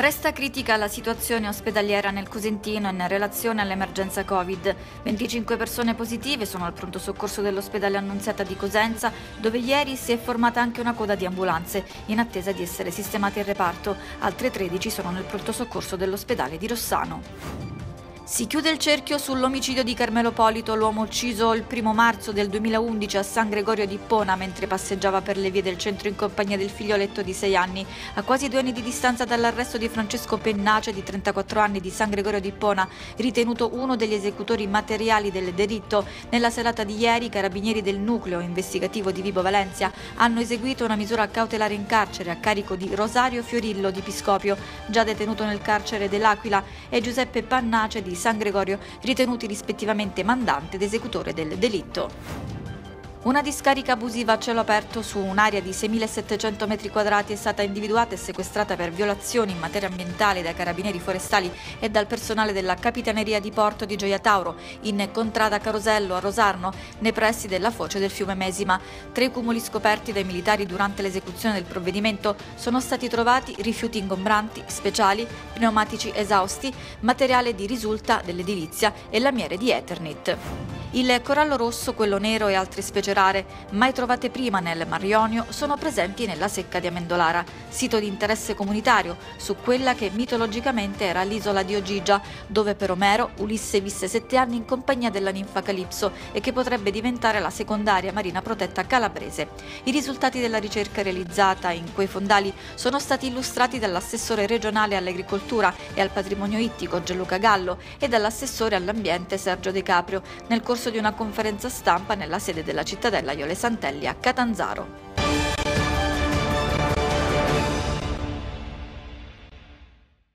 Resta critica la situazione ospedaliera nel Cosentino in relazione all'emergenza Covid. 25 persone positive sono al pronto soccorso dell'ospedale Annunziata di Cosenza, dove ieri si è formata anche una coda di ambulanze, in attesa di essere sistemate in reparto. Altre 13 sono nel pronto soccorso dell'ospedale di Rossano. Si chiude il cerchio sull'omicidio di Carmelo Polito, l'uomo ucciso il primo marzo del 2011 a San Gregorio di Pona mentre passeggiava per le vie del centro in compagnia del figlioletto di 6 anni. A quasi due anni di distanza dall'arresto di Francesco Pennace, di 34 anni, di San Gregorio di Pona, ritenuto uno degli esecutori materiali del delitto, nella serata di ieri i carabinieri del nucleo investigativo di Vibo Valencia hanno eseguito una misura cautelare in carcere a carico di Rosario Fiorillo di Piscopio, già detenuto nel carcere dell'Aquila, e Giuseppe Pannace di San Gregorio, ritenuti rispettivamente mandante ed esecutore del delitto. Una discarica abusiva a cielo aperto su un'area di 6.700 m2 è stata individuata e sequestrata per violazioni in materia ambientale dai carabinieri forestali e dal personale della Capitaneria di Porto di Gioia Tauro, in Contrada Carosello a Rosarno, nei pressi della foce del fiume Mesima. Tra i cumuli scoperti dai militari durante l'esecuzione del provvedimento sono stati trovati rifiuti ingombranti, speciali, pneumatici esausti, materiale di risulta dell'edilizia e lamiere di Eternit. Il corallo rosso, quello nero e altre specie rare, mai trovate prima nel Mar Ionio, sono presenti nella secca di Amendolara, sito di interesse comunitario su quella che mitologicamente era l'isola di Ogigia, dove per Omero Ulisse visse sette anni in compagnia della ninfa Calipso e che potrebbe diventare la secondaria marina protetta calabrese. I risultati della ricerca realizzata in quei fondali sono stati illustrati dall'assessore regionale all'agricoltura e al patrimonio ittico Gianluca Gallo e dall'assessore all'ambiente Sergio De Caprio nel corso di una conferenza stampa nella sede della cittadella Iole Santelli a Catanzaro.